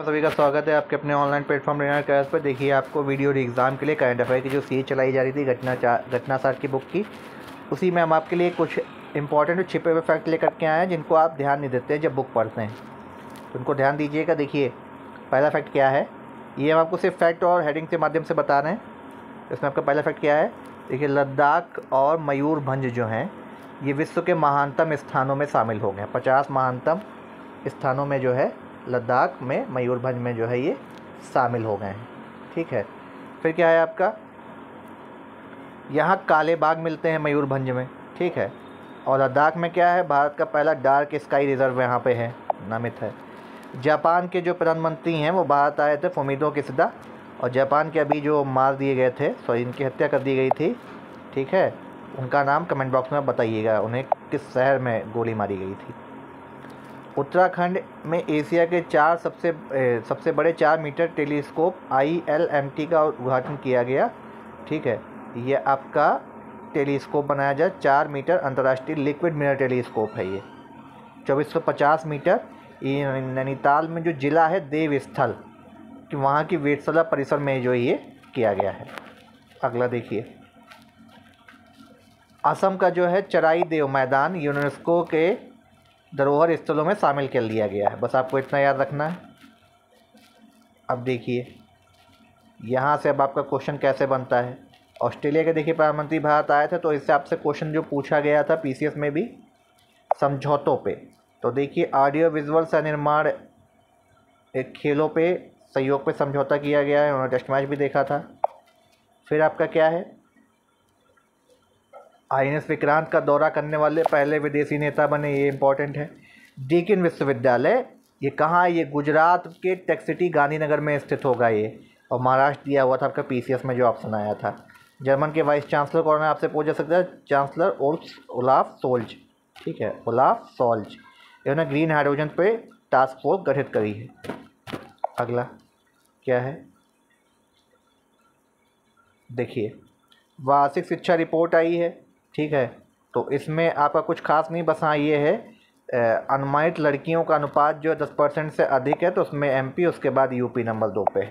सभी का स्वागत है आपके अपने ऑनलाइन प्लेटफॉर्म रेनर कैस पर। देखिए, आपको वीडियो एग्ज़ाम के लिए करंट अफेयर की जो सीरीज़ चलाई जा रही थी, घटना चार घटना सार की बुक की, उसी में हम आपके लिए कुछ इंपॉर्टेंट छिपे हुए फैक्ट लेकर के आए हैं, जिनको आप ध्यान नहीं देते हैं जब बुक पढ़ते हैं। तो उनको ध्यान दीजिएगा। देखिए, पहला फैक्ट क्या है? ये हम आपको सिर्फ़ फैक्ट और हेडिंग के माध्यम से बता रहे हैं। इसमें आपका पहला फैक्ट क्या है? देखिए, लद्दाख और मयूरभंज जो हैं, ये विश्व के महानतम स्थानों में शामिल हो गए पचास महानतम स्थानों में जो है लद्दाख में मयूरभंज में जो है ये शामिल हो गए हैं। ठीक है? फिर क्या है आपका? यहाँ काले बाग मिलते हैं मयूरभंज में। ठीक है? और लद्दाख में क्या है? भारत का पहला डार्क स्काई रिज़र्व यहाँ पे है, नामित है। जापान के जो प्रधानमंत्री हैं, वो भारत आए थे फुमिदो किसदा और जापान के अभी जो मार दिए गए थे, सॉरी, इनकी हत्या कर दी गई थी। ठीक है? उनका नाम कमेंट बॉक्स में बताइएगा, उन्हें किस शहर में गोली मारी गई थी। उत्तराखंड में एशिया के चार सबसे सबसे बड़े चार meter telescope I L M T का उद्घाटन किया गया। ठीक है, ये आपका टेलीस्कोप बनाया जाए। चार मीटर अंतर्राष्ट्रीय लिक्विड मिरर टेलीस्कोप है ये। चौबीस सौ पचास मीटर। ये नैनीताल में जो ज़िला है, देवस्थल, कि वहाँ की वेटसला परिसर में जो ये किया गया है। अगला देखिए। असम का जो है चराई देव मैदान, यूनेस्को के धरोहर स्थलों में शामिल कर लिया गया है। बस आपको इतना याद रखना है। अब देखिए, यहाँ से अब आपका क्वेश्चन कैसे बनता है? ऑस्ट्रेलिया के देखिए, प्रधानमंत्री भारत आए थे तो इससे आपसे क्वेश्चन जो पूछा गया था पीसीएस में भी, समझौतों पे। तो देखिए ऑडियो विजुअल सा निर्माण, एक खेलों पे, सहयोग पे समझौता किया गया है। उन्होंने टेस्ट मैच भी देखा था। फिर आपका क्या है? आईएनएस विक्रांत का दौरा करने वाले पहले विदेशी नेता बने, ये इंपॉर्टेंट है। डीकिन विश्वविद्यालय, ये कहाँ ये गुजरात के टेक्सिटी गांधीनगर में स्थित होगा ये। और महाराष्ट्र दिया हुआ था आपका पीसीएस में जो ऑप्शन आया था। जर्मन के वाइस चांसलर कौन है? आपसे पूछा सकता है, चांसलर ओल्फ ओलाफ सोल्ज। ठीक है, ओलाफ सोल्ज। इन्होंने ग्रीन हाइड्रोजन पे टास्क फोर्स गठित करी है। अगला, क्या है? देखिए, वार्षिक शिक्षा रिपोर्ट आई है। ठीक है? तो इसमें आपका कुछ खास नहीं, बस हाँ ये है अनुमानित लड़कियों का अनुपात जो दस परसेंट से अधिक है तो उसमें एमपी उसके बाद यूपी नंबर दो पे।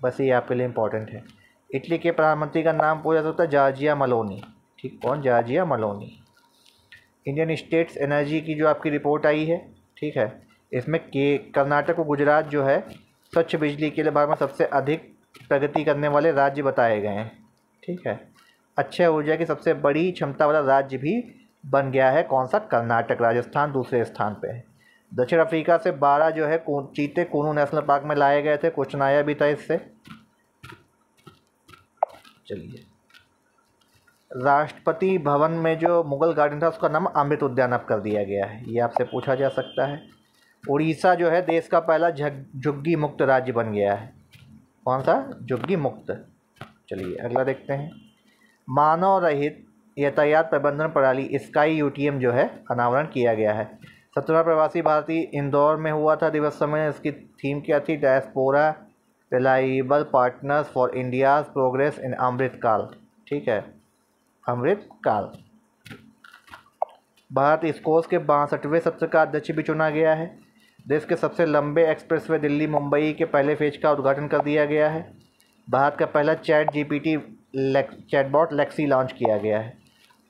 बस ये आपके लिए इम्पोर्टेंट है। इटली के प्रधानमंत्री का नाम पूछा जाता है जार्जिया मलोनी। ठीक, कौन? Giorgia Meloni. Indian states energy की जो आपकी रिपोर्ट आई है, ठीक है? इसमें के, कर्नाटक और गुजरात जो है, स्वच्छ बिजली के लिए भारत में सबसे अधिक प्रगति करने वाले राज्य बताए गए हैं। ठीक है? अक्षय ऊर्जा की सबसे बड़ी क्षमता वाला राज्य भी बन गया है कौन सा कर्नाटक, राजस्थान, दूसरे स्थान पे। है दक्षिण अफ्रीका से बारह जो है चीते कूनू नेशनल पार्क में लाए गए थे, क्वेश्चन आया भी था इससे। चलिए। राष्ट्रपति भवन में जो मुगल गार्डन था, उसका नाम अमृत उद्यान अब कर दिया गया है। ये आपसे पूछा जा सकता है। उड़ीसा जो है, देश का पहला झग, झुग्गी मुक्त राज्य बन गया है। कौन सा? झुग्गी मुक्त। चलिए, अगला देखते हैं। मानव रहित यातायात प्रबंधन प्रणाली, स्काई यूटीएम जो है, अनावरण किया गया है। सत्रह प्रवासी भारतीय इंदौर में हुआ था दिवस समय। इसकी थीम क्या थी? Diaspora reliable partners for India's progress in Amrit Kaal ठीक है अमृत काल भारत स्कोर्स के बासठवें सत्र का अध्यक्ष भी चुना गया है। देश के सबसे लंबे एक्सप्रेसवे दिल्ली मुंबई के पहले फ़ेज़ का उद्घाटन कर दिया गया है। भारत का पहला chat GPT chatbot Lexi launch किया गया है।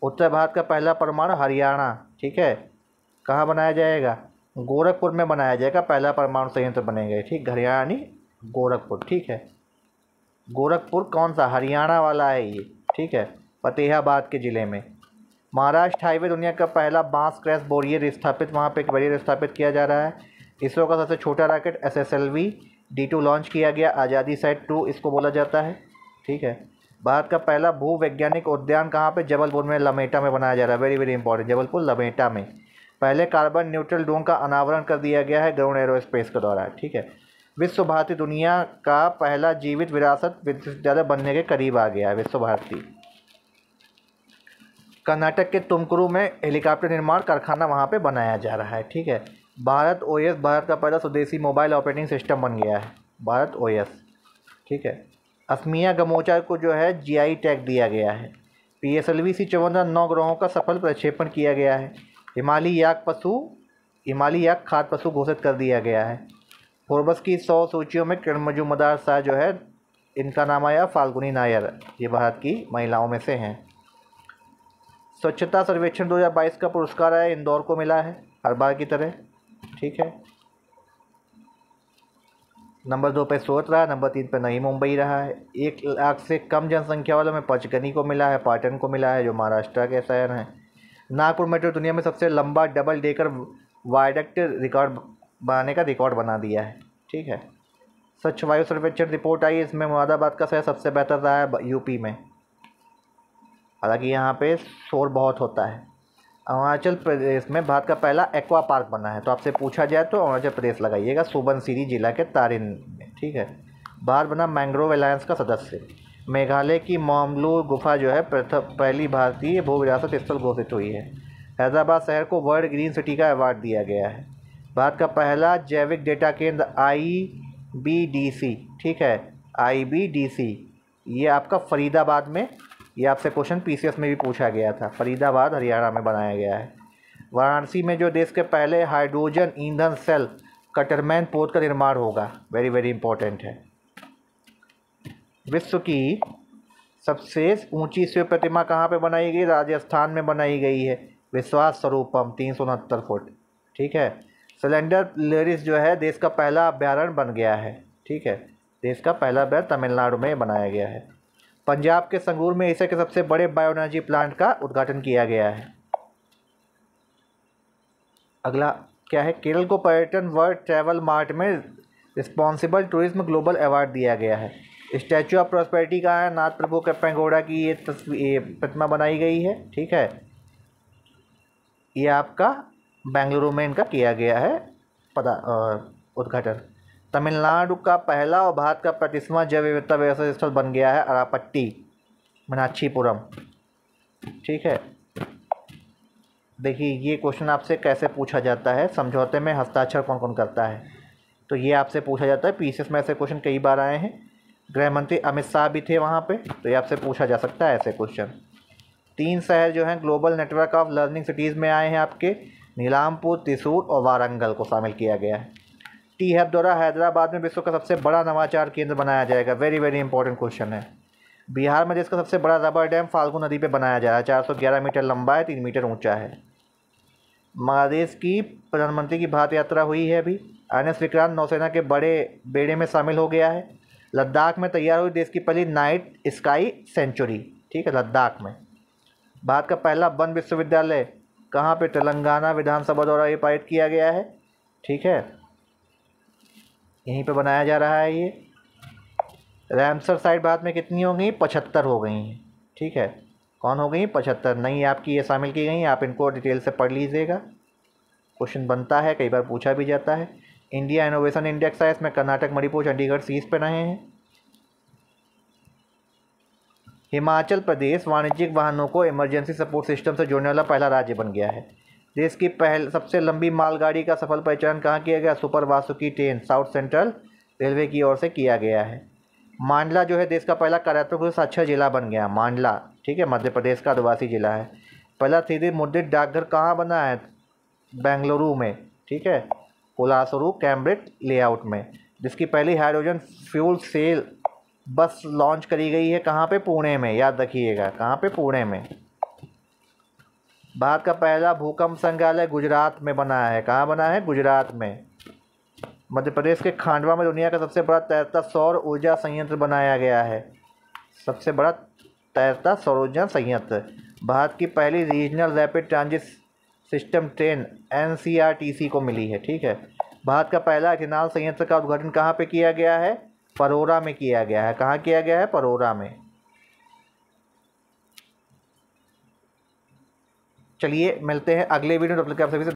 उत्तर भारत का पहला परमाणु हरियाणा, ठीक है? कहाँ बनाया जाएगा? गोरखपुर में बनाया जाएगा, पहला परमाणु संयंत्र बनेगा ठीक? हरियाणा, गोरखपुर, ठीक है? गोरखपुर कौन सा? हरियाणा वाला है ये, ठीक है? फतेहाबाद के ज़िले में। महाराष्ट्र हाईवे दुनिया का पहला बाँस क्रैश बोरियर स्थापित, वहाँ पे एक बैरियर स्थापित किया जा रहा है। इसरो का सबसे छोटा rocket S S L V D two launch किया गया, आज़ादी साइड टू इसको बोला जाता है, ठीक है? भारत का पहला भूवैज्ञानिक उद्यान कहाँ पे? जबलपुर में, लमेटा में बनाया जा रहा है। Very very important Jabalpur, Lameta में। पहले कार्बन न्यूट्रल ड्रोन का अनावरण कर दिया गया है गरुण एरोस्पेस के द्वारा, ठीक है? विश्व भारती दुनिया का पहला जीवित विरासत विश्वविद्यालय बनने के करीब आ गया है, विश्व भारती। कर्नाटक के तुमकुरु में हेलीकॉप्टर निर्माण कारखाना वहाँ पे बनाया जा रहा है, ठीक है? भारत ओएस भारत का पहला स्वदेशी मोबाइल ऑपरेटिंग सिस्टम बन गया है। भारत ओएस ठीक है? असमिया गमोचा को जो है जीआई टैग दिया गया है। P S L V C चौदह नौ ग्रहों का सफल प्रक्षेपण किया गया है। हिमालय याक पशु, हिमालय याक खाद पशु घोषित कर दिया गया है। फोर्बस की सौ सूचियों में किरण मजूमदार शाह जो है, इनका नाम आया फाल्गुनी नायर। ये भारत की महिलाओं में से हैं। स्वच्छता सर्वेक्षण 2022 का पुरस्कार आया, इंदौर को मिला है, हर बार की तरह। ठीक है? नंबर दो पे सूरत रहा नंबर तीन पे नई मुंबई रहा है। एक लाख से कम जनसंख्या वालों में पचगनी को मिला है, पाटन को मिला है, जो महाराष्ट्र के शहर हैं। नागपुर मेट्रो दुनिया में सबसे लंबा डबल डेकर वायडक्ट रिकॉर्ड बनाने का रिकॉर्ड बना दिया है। ठीक है। स्वच्छ वायु सर्वेक्षण रिपोर्ट आई, इसमें मुरादाबाद का शहर सबसे बेहतर रहा है यूपी में। हालाँकि यहाँ पे शोर बहुत होता है। अरुणाचल प्रदेश में भारत का पहला एक्वा पार्क बना है। तो आपसे पूछा जाए तो अरुणाचल प्रदेश लगाइएगा सुबनसिरी जिला के तारिन में, ठीक है? भारत बना मैंग्रोव अलायंस का सदस्य। मेघालय की मामलू गुफा जो है पहली भारतीय भू विरासत स्थल घोषित हुई है। हैदराबाद शहर को वर्ल्ड ग्रीन सिटी का अवार्ड दिया गया है। भारत का पहला जैविक डेटा केंद्र आई बी डी सी ठीक है? आई बी डी सी ये आपका फरीदाबाद में ये आपसे क्वेश्चन पी सी एस में भी पूछा गया था। फरीदाबाद, हरियाणा में बनाया गया है। वाराणसी में जो देश के पहले हाइड्रोजन ईंधन सेल कटरमैन पोत का निर्माण होगा वेरी वेरी इंपॉर्टेंट है। विश्व की सबसे ऊँची शिव प्रतिमा कहाँ पे बनाई गई? राजस्थान में बनाई गई है। विश्वास स्वरूपम, तीन सौ उनहत्तर फुट। ठीक है? सिलेंडर लेरिस जो है, देश का पहला अभ्यारण्य बन गया है। ठीक है? देश का पहला अभ्यारण तमिलनाडु में बनाया गया है। पंजाब के संगूर में एशिया के सबसे बड़े बायोएनर्जी प्लांट का उद्घाटन किया गया है। अगला, क्या है? केरल को पर्यटन वर्ल्ड ट्रैवल मार्ट में रिस्पॉन्सिबल टूरिज़्म ग्लोबल अवार्ड दिया गया है। स्टैचू ऑफ़ प्रॉस्पेरिटी का है, नाथ प्रभु के पेंगोड़ा की ये तस्वीर प्रतिमा बनाई गई है, ठीक है? ये आपका बेंगलुरु में इनका किया गया है पता उद्घाटन। तमिलनाडु का पहला और भारत का पैंतीसवां जैव विविधता व्यवसाय स्थल बन गया है अरापट्टी, मनाक्षीपुरम। ठीक है? देखिए, ये क्वेश्चन आपसे कैसे पूछा जाता है? समझौते में हस्ताक्षर कौन कौन करता है? तो ये आपसे पूछा जाता है, पीसीएस में ऐसे क्वेश्चन कई बार आए हैं। गृह मंत्री अमित शाह भी थे वहाँ पे तो ये आपसे पूछा जा सकता है ऐसे क्वेश्चन तीन शहर जो हैं global network of learning cities में आए हैं आपके। नीलामपुर, त्रिशूर और वारंगल को शामिल किया गया है। टी हैब द्वारा हैदराबाद में विश्व का सबसे बड़ा नवाचार केंद्र बनाया जाएगा। वेरी वेरी इंपॉर्टेंट क्वेश्चन है। बिहार में देश का सबसे बड़ा रबर डैम फाल्गु नदी पे बनाया जा रहा है, चार सौ ग्यारह मीटर लंबा है, तीन मीटर ऊँचा है। बांग्लादेश की प्रधानमंत्री की भारत यात्रा हुई है अभी। एन एस विक्रांत नौसेना के बड़े बेड़े में शामिल हो गया है। लद्दाख में तैयार हुई देश की पहली नाइट स्काई सेंचुरी, ठीक है, लद्दाख में। भारत का पहला वन विश्वविद्यालय कहाँ पे तेलंगाना विधानसभा द्वारा ये पारित किया गया है, ठीक है? यहीं पे बनाया जा रहा है ये। रैमसर साइड बाद में कितनी हो गई पचहत्तर हो गई। हैं ठीक है। कौन हो गई? पचहत्तर। नहीं, आपकी ये शामिल की गई। आप इनको डिटेल से पढ़ लीजिएगा। क्वेश्चन बनता है, कई बार पूछा भी जाता है। इंडिया इनोवेशन इंडेक्स है, इसमें कर्नाटक, मणिपुर, चंडीगढ़ सीज पे रहे हैं। हिमाचल प्रदेश वाणिज्यिक वाहनों को इमरजेंसी सपोर्ट सिस्टम से जोड़ने वाला पहला राज्य बन गया है। देश की पहल, सबसे लंबी मालगाड़ी का सफल परिचालन कहाँ किया गया? Super Vasuki train, south central railway की ओर से किया गया है। मांडला जो है, देश का पहला कार्यात्मक साक्षर जिला बन गया। मांडला, ठीक है, मध्य प्रदेश का आदिवासी जिला है। पहला सीधे मुद्रित डाकघर कहाँ बना है? बेंगलुरु में, ठीक है, कोलासरू, कैम्ब्रिज लेआउट में। जिसकी पहली hydrogen fuel cell bus launch करी गई है कहाँ पे? पुणे में, याद रखिएगा, कहाँ पे? पुणे में। भारत का पहला भूकंप संग्रहालय गुजरात में बना है। कहाँ बना है? गुजरात में। मध्य प्रदेश के खांडवा में दुनिया का सबसे बड़ा तैरता सौर ऊर्जा संयंत्र बनाया गया है। सबसे बड़ा तैरता सौर ऊर्जा संयंत्र। भारत की पहली regional rapid transit system train NCRTC को मिली है, ठीक है? भारत का पहला इथेनॉल संयंत्र का उद्घाटन कहाँ पे किया गया है? परोरा में किया गया है। कहाँ किया गया है? परोरा में। चलिए मिलते हैं अगले वीडियो में तब तक आप सभी से